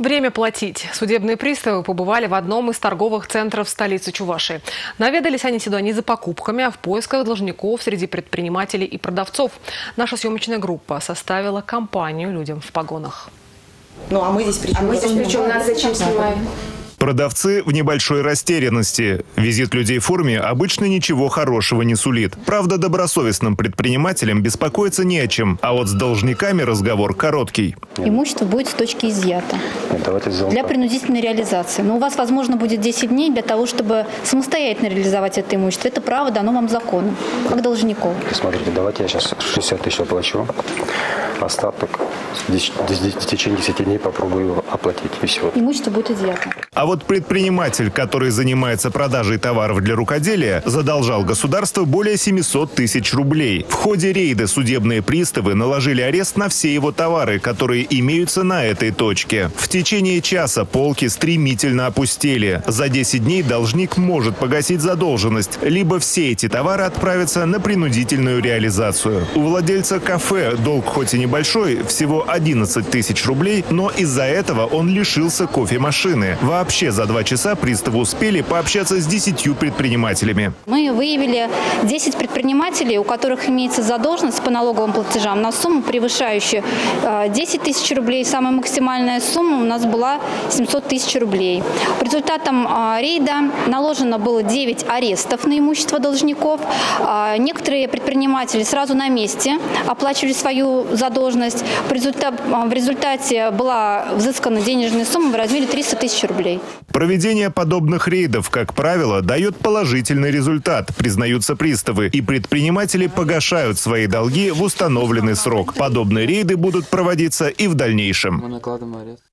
Время платить. Судебные приставы побывали в одном из торговых центров столицы Чувашии. Наведались они сюда не за покупками, а в поисках должников среди предпринимателей и продавцов. Наша съемочная группа составила компанию людям в погонах. Ну а мы здесь при чем? А мы здесь причем нас зачем снимаем? Продавцы в небольшой растерянности. Визит людей в форме обычно ничего хорошего не сулит. Правда, добросовестным предпринимателям беспокоиться не о чем, а вот с должниками разговор короткий. Имущество будет с точки изъято Нет, давайте сделаем для так. принудительной реализации. Но у вас, возможно, будет 10 дней для того, чтобы самостоятельно реализовать это имущество. Это право дано вам законом, как должнику. Смотрите, давайте я сейчас 60 тысяч оплачу. Остаток в течение 10 дней попробую оплатить. И все. Имущество будет изъято. А вот предприниматель, который занимается продажей товаров для рукоделия, задолжал государству более 700 тысяч рублей. В ходе рейда судебные приставы наложили арест на все его товары, которые имеются на этой точке. В течение часа полки стремительно опустели. За 10 дней должник может погасить задолженность, либо все эти товары отправятся на принудительную реализацию. У владельца кафе долг хоть и небольшой, всего 11 тысяч рублей, но из-за этого он лишился кофемашины. Вообще за два часа приставы успели пообщаться с 10 предпринимателями. Мы выявили 10 предпринимателей, у которых имеется задолженность по налоговым платежам на сумму, превышающую э, 10 тысяч рублей. Самая максимальная сумма у нас была 700 тысяч рублей. По результатам э, рейда наложено было 9 арестов на имущество должников. А Некоторые предприниматели сразу на месте оплачивали свою задолженность. Э, в результате была взыскана денежная сумма в размере 300 тысяч рублей. Проведение подобных рейдов, как правило, дает положительный результат, признаются приставы, и предприниматели погашают свои долги в установленный срок. Подобные рейды будут проводиться и в дальнейшем. Мы накладываем арест.